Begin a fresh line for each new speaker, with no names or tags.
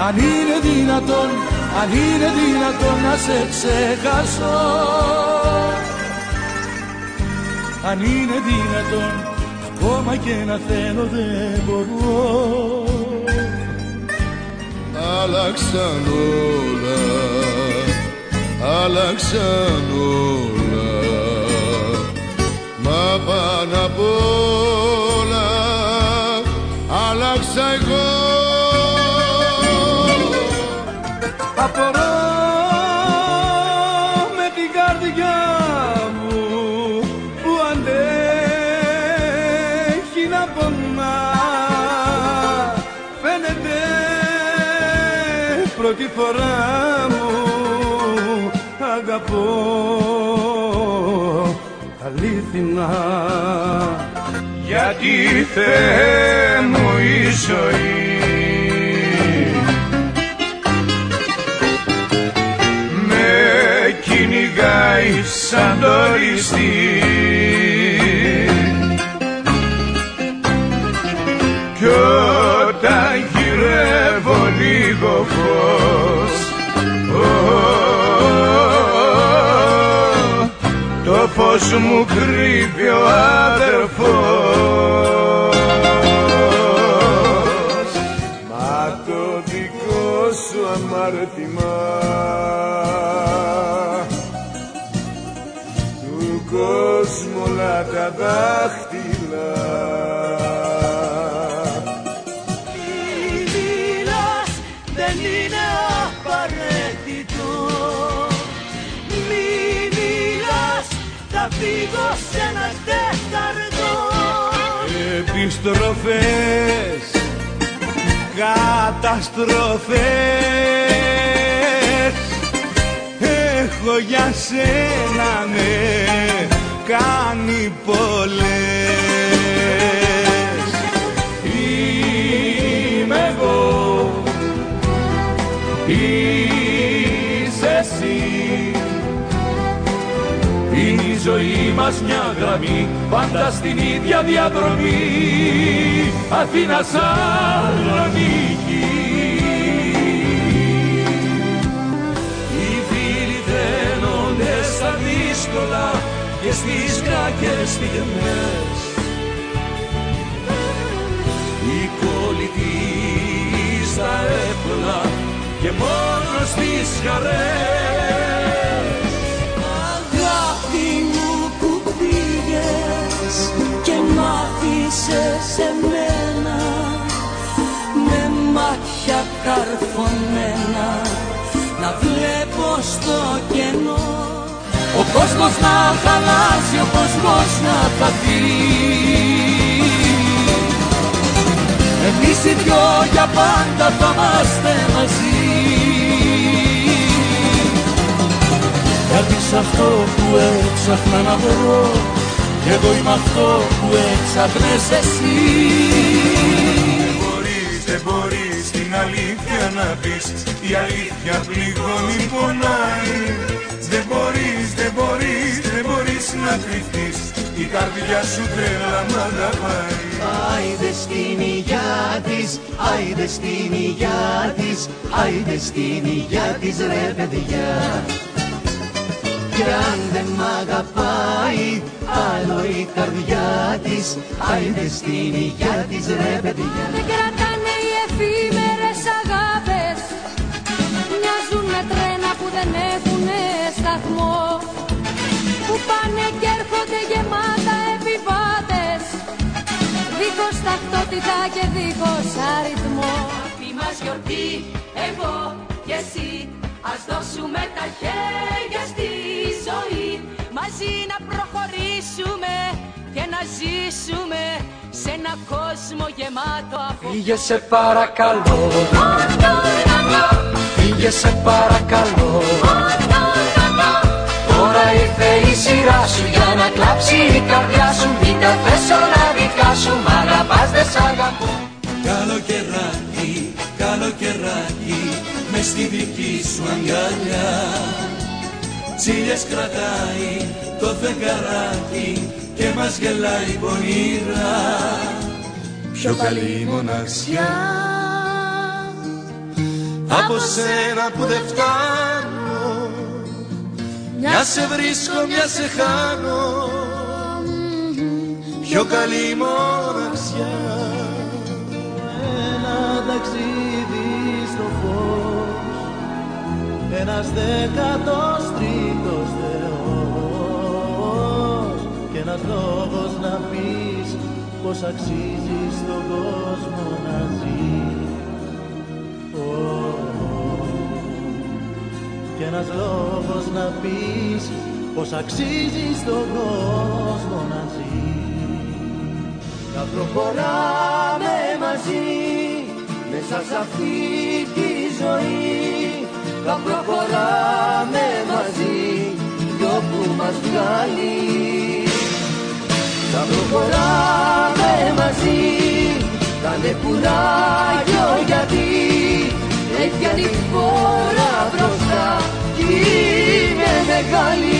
Αν είναι δυνατόν, αν είναι δυνατόν να σε ξεχάσω. Αν είναι δυνατόν, ακόμα και να θέλω δεν μπορώ.
Άλλαξαν όλα, άλλαξαν όλα. Μα πάνω απ'
Απορώ με την καρδιά μου που αντέχει να πονά. Φαίνεται πρώτη φορά μου αγαπώ αλήθινα γιατί Θεέ μου η ζωή κυνηγάει σαν το ληστή κι όταν γυρεύω λίγο φως ω, το φως μου κρύβει ο αδερφός. Μα το δικό σου αμάρτημα
φύγω σε ένα τέταρτο.
Επιστροφές Καταστροφές. Έχω για σένα με κάνει πολλές. Είμαι εγώ Είσαι εσύ είναι η ζωή μας μια γραμμή Πάντα στην ίδια διαδρομή. Αθήνα Σαλονίκη Οι φίλοι δένονται στα δύσκολα Και στις κακές στιγμές. Οι κολλητοί στα έπλα Και μόνο στις χαρές
καρφωμένα να βλέπω στο κενό.
Ο κόσμος να χαλάσει, ο κόσμος να χαθεί. Εμείς οι δυο για πάντα θα είμαστε μαζί. Γιατί σ' αυτό που έξαφνα να βρω κι εγώ είμαι αυτό που έξαφνες εσύ
πεις Η αλήθεια πληγώνει, πονάει Δεν μπορείς, δεν μπορείς, δεν μπορείς να κρυφτείς Η καρδιά σου τρέλα μ' αγαπάει
Άιδες στην υγειά της, άιδες στην υγειά της, άιδες στην υγειά της ρε παιδιά. Κι αν δεν μ' αγαπάει, άλλο η καρδιά της, άιδες στην υγειά της ρε παιδιά.
Δεν κρατάνε οι εφήμερες ταυτότητα και δίχως αριθμό.
Αυτή μας γιορτή, εγώ και εσύ, ας δώσουμε τα χέρια στη ζωή.
Μαζί να προχωρήσουμε και να ζήσουμε σε ένα κόσμο γεμάτο από
Φύγε σε παρακαλώ. Φύγε σε παρακαλώ. Τώρα ήρθε η σειρά σου για να κλάψει η καρδιά σου. Μην τα θες όλα δικά σου, μ' αγαπάς δεν σ' αγαπώ. Καλοκαιράκι, καλοκαιράκι Μες στη δική σου αγκαλιά. Τσίλιες κρατάει το φεγγαράκι Και μας γελάει πονηρά. Πιο καλή μοναξιά από σένα που δεν φτάνω. Μια σε βρίσκω, μια σε χάνω πιο καλή μοναξιά.
Ένα ταξίδι στο φως. Ένας δέκατος τρίτος Θεός. Και ένας λόγος να πεις πως αξίζει στον κόσμο να ζει. Και ένας λόγος να πεις πως αξίζει στον κόσμο Προχωράμε μαζί μέσα σε αυτή τη ζωή. Θα προχωράμε μαζί κι όπου μας βγάλει. Θα προχωράμε μαζί θα είναι κουράγιο γιατί. Έχει ανοιχτή μπροστά κι είναι μεγάλη.